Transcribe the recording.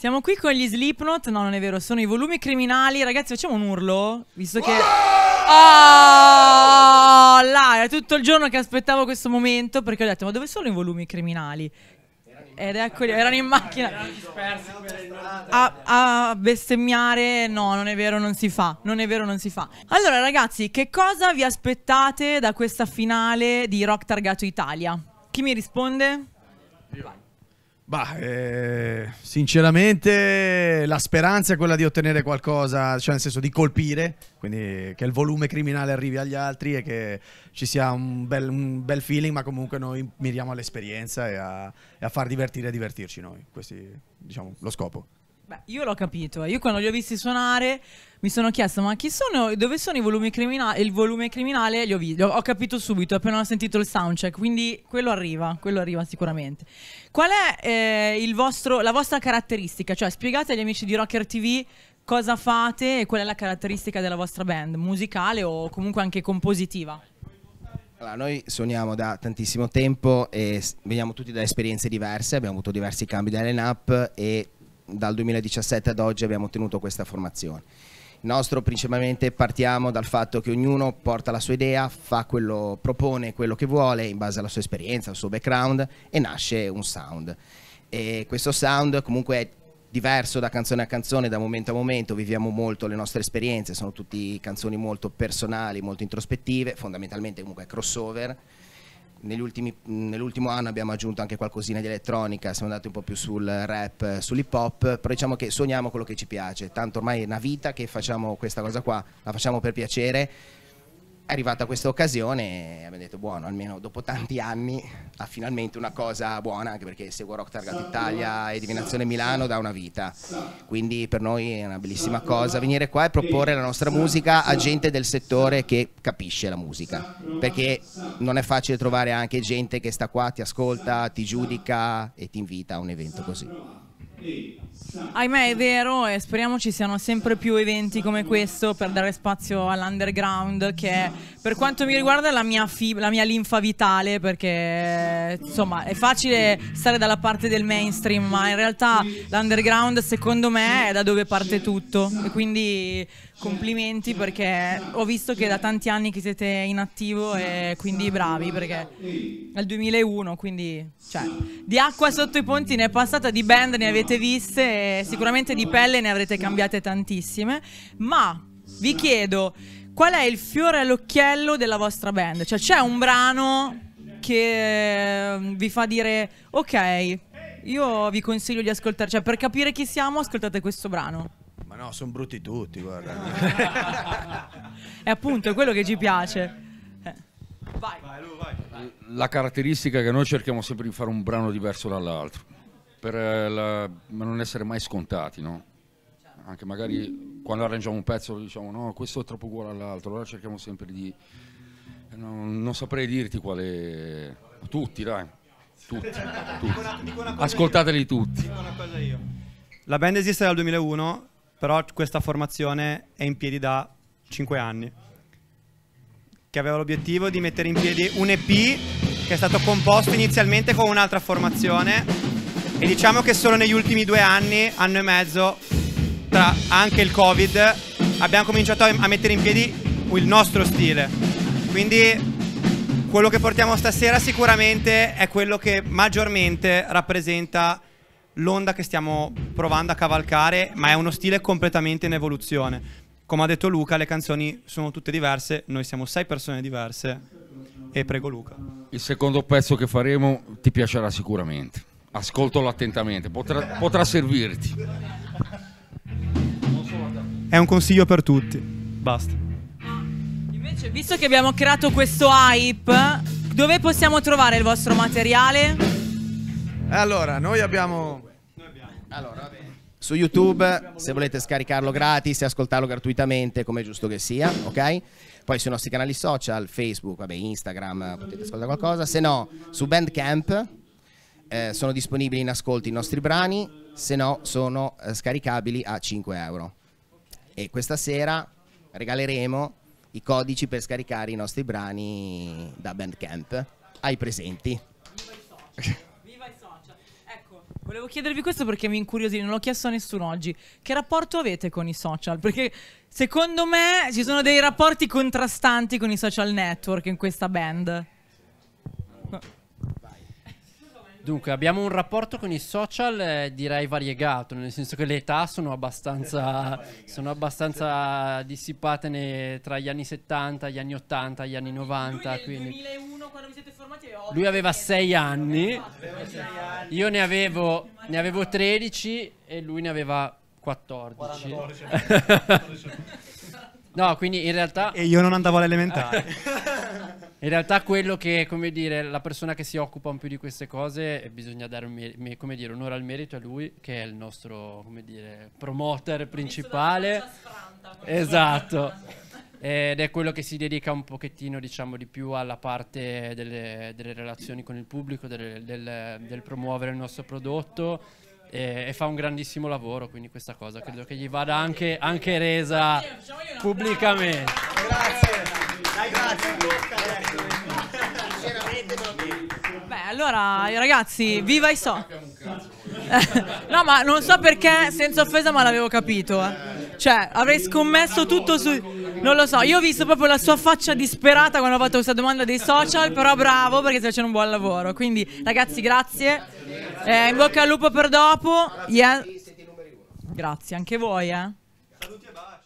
Siamo qui con gli Slipknot, no non è vero, sono i volumi criminali. Ragazzi facciamo un urlo, visto che... Oh, là, era tutto il giorno che aspettavo questo momento perché ho detto ma dove sono i volumi criminali? Ed eccoli, erano in macchina. A, a bestemmiare, no, non è vero, non si fa. Non è vero, non si fa. Allora, ragazzi, che cosa vi aspettate da questa finale di Rock Targato Italia? Chi mi risponde? Bah, eh, sinceramente la speranza è quella di ottenere qualcosa, cioè nel senso di colpire, quindi che il volume criminale arrivi agli altri e che ci sia un bel, un bel feeling, ma comunque noi miriamo all'esperienza e a, e a far divertire e divertirci noi, questo è diciamo, lo scopo. Beh, io l'ho capito. Io quando li ho visti suonare mi sono chiesto: ma chi sono? Dove sono i volumi criminali? Il volume criminale li ho visti. Ho capito subito appena ho sentito il soundcheck. Quindi quello arriva, quello arriva sicuramente. Qual è eh, vostro, la vostra caratteristica? Cioè, spiegate agli amici di Rocker TV cosa fate e qual è la caratteristica della vostra band, musicale o comunque anche compositiva. Allora, noi suoniamo da tantissimo tempo e veniamo tutti da esperienze diverse, abbiamo avuto diversi cambi di line-up e dal 2017 ad oggi abbiamo ottenuto questa formazione. Il nostro principalmente partiamo dal fatto che ognuno porta la sua idea, quello, propone quello che vuole in base alla sua esperienza, al suo background e nasce un sound. E questo sound comunque è diverso da canzone a canzone, da momento a momento, viviamo molto le nostre esperienze, sono tutte canzoni molto personali, molto introspettive, fondamentalmente comunque crossover nell'ultimo anno abbiamo aggiunto anche qualcosina di elettronica, siamo andati un po' più sul rap, sull'hip hop, però diciamo che suoniamo quello che ci piace, tanto ormai è una vita che facciamo questa cosa qua, la facciamo per piacere è arrivata questa occasione e abbiamo detto buono, almeno dopo tanti anni ha finalmente una cosa buona, anche perché seguo Rock Target Italia e Divinazione Milano da una vita, quindi per noi è una bellissima cosa venire qua e proporre la nostra musica a gente del settore che capisce la musica, perché non è facile trovare anche gente che sta qua, ti ascolta, ti giudica e ti invita a un evento così. Ahimè è vero e speriamo ci siano sempre più eventi come questo per dare spazio all'underground che per quanto mi riguarda la mia, la mia linfa vitale perché insomma è facile stare dalla parte del mainstream ma in realtà l'underground secondo me è da dove parte tutto. E quindi complimenti perché ho visto che da tanti anni che siete in attivo e quindi bravi perché è il 2001 quindi cioè, di acqua sotto i ponti ne è passata di band ne avete viste e sicuramente di pelle ne avrete cambiate tantissime ma vi chiedo qual è il fiore all'occhiello della vostra band cioè c'è un brano che ehm, vi fa dire ok io vi consiglio di ascoltare cioè per capire chi siamo ascoltate questo brano ma no, sono brutti tutti, guarda. è appunto quello che ci piace. Eh. Vai. La caratteristica è che noi cerchiamo sempre di fare un brano diverso dall'altro, per eh, la, non essere mai scontati, no? Anche magari quando arrangiamo un pezzo diciamo no, questo è troppo uguale all'altro, allora cerchiamo sempre di... No, non saprei dirti quale... Tutti, dai. Tutti. tutti. Ascoltateli tutti. La band esiste dal 2001 però questa formazione è in piedi da 5 anni, che aveva l'obiettivo di mettere in piedi un EP che è stato composto inizialmente con un'altra formazione e diciamo che solo negli ultimi due anni, anno e mezzo, tra anche il Covid, abbiamo cominciato a mettere in piedi il nostro stile. Quindi quello che portiamo stasera sicuramente è quello che maggiormente rappresenta l'onda che stiamo provando a cavalcare, ma è uno stile completamente in evoluzione. Come ha detto Luca, le canzoni sono tutte diverse, noi siamo sei persone diverse e prego Luca. Il secondo pezzo che faremo ti piacerà sicuramente. Ascoltalo attentamente, potrà, potrà servirti. È un consiglio per tutti. Basta. Invece, visto che abbiamo creato questo hype, dove possiamo trovare il vostro materiale? Allora, noi abbiamo allora, su YouTube, se volete scaricarlo gratis e ascoltarlo gratuitamente, come è giusto che sia, ok? Poi sui nostri canali social, Facebook, vabbè, Instagram, potete ascoltare qualcosa. Se no, su Bandcamp eh, sono disponibili in ascolto i nostri brani, se no sono eh, scaricabili a 5 euro. E questa sera regaleremo i codici per scaricare i nostri brani da Bandcamp ai presenti. Volevo chiedervi questo perché mi incuriosì, non l'ho chiesto a nessuno oggi. Che rapporto avete con i social? Perché secondo me ci sono dei rapporti contrastanti con i social network in questa band. Dunque, abbiamo un rapporto con i social eh, direi variegato, nel senso che le età sono abbastanza, sono abbastanza dissipate ne- tra gli anni 70, gli anni 80, gli anni 90. Lui quindi... nel 2001 quando vi siete formati è Lui aveva 6 anni, io ne avevo, ne avevo 13 e lui ne aveva 14. no, quindi in realtà, E io non andavo alle elementari. in realtà quello che, come dire, la persona che si occupa un po' di queste cose, eh, bisogna dare un mer- me- come dire, onore al merito a lui, che è il nostro, come dire, promoter principale. Esatto. Ed è quello che si dedica un pochettino, diciamo, di più alla parte delle, delle relazioni con il pubblico, delle- del, del promuovere il nostro prodotto e, e fa un grandissimo lavoro, quindi questa cosa credo che gli vada anche, anche resa pubblicamente. Beh, allora, ragazzi, viva i so. no, ma non so perché, senza offesa, ma l'avevo capito. eh. Cioè, avrei scommesso tutto su. Non lo so, io ho visto proprio la sua faccia disperata quando ho fatto questa domanda dei social, però bravo perché sta facendo un buon lavoro. Quindi, ragazzi, grazie. Eh, in bocca al lupo per dopo. Yeah. Grazie, anche voi, eh. Saluti e baci.